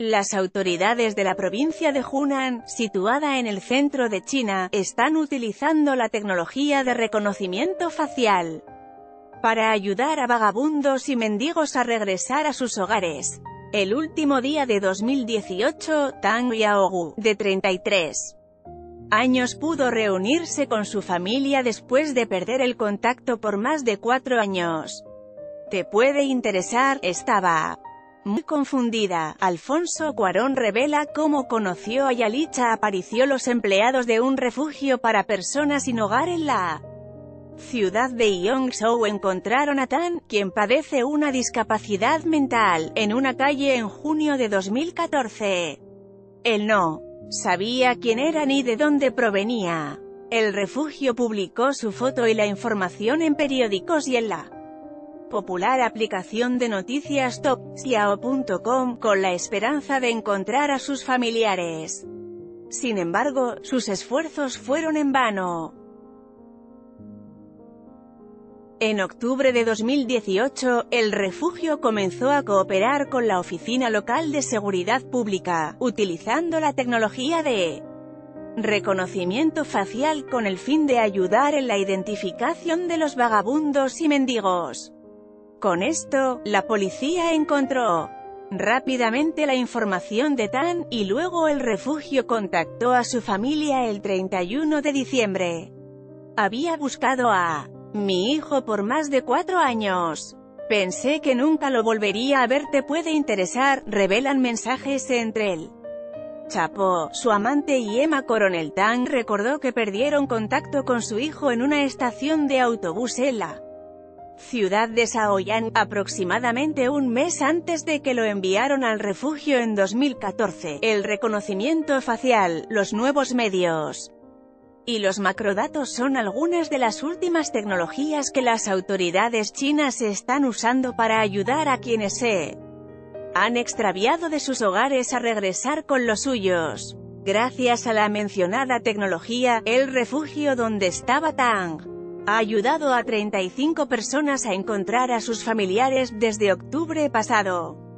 Las autoridades de la provincia de Hunan, situada en el centro de China, están utilizando la tecnología de reconocimiento facial para ayudar a vagabundos y mendigos a regresar a sus hogares. El último día de 2018, Tang Yaogu, de 33 años pudo reunirse con su familia después de perder el contacto por más de cuatro años. Te puede interesar, estaba muy confundida, Alfonso Cuarón revela cómo conoció a Yalicha apareció los empleados de un refugio para personas sin hogar en la ciudad de Yongzhou encontraron a Tan, quien padece una discapacidad mental, en una calle en junio de 2014. Él no sabía quién era ni de dónde provenía. El refugio publicó su foto y la información en periódicos y en la popular aplicación de noticias Topxiao.com, con la esperanza de encontrar a sus familiares. Sin embargo, sus esfuerzos fueron en vano. En octubre de 2018, el refugio comenzó a cooperar con la Oficina Local de Seguridad Pública, utilizando la tecnología de reconocimiento facial con el fin de ayudar en la identificación de los vagabundos y mendigos. Con esto, la policía encontró rápidamente la información de Tan, y luego el refugio contactó a su familia el 31 de diciembre. Había buscado a mi hijo por más de cuatro años. Pensé que nunca lo volvería a ver te puede interesar, revelan mensajes entre él. Chapo, su amante y Emma Coronel Tan recordó que perdieron contacto con su hijo en una estación de autobús en la ciudad de Saoyan, aproximadamente un mes antes de que lo enviaron al refugio en 2014, el reconocimiento facial, los nuevos medios y los macrodatos son algunas de las últimas tecnologías que las autoridades chinas están usando para ayudar a quienes se han extraviado de sus hogares a regresar con los suyos. Gracias a la mencionada tecnología, el refugio donde estaba Tang ha ayudado a 35 personas a encontrar a sus familiares desde octubre pasado.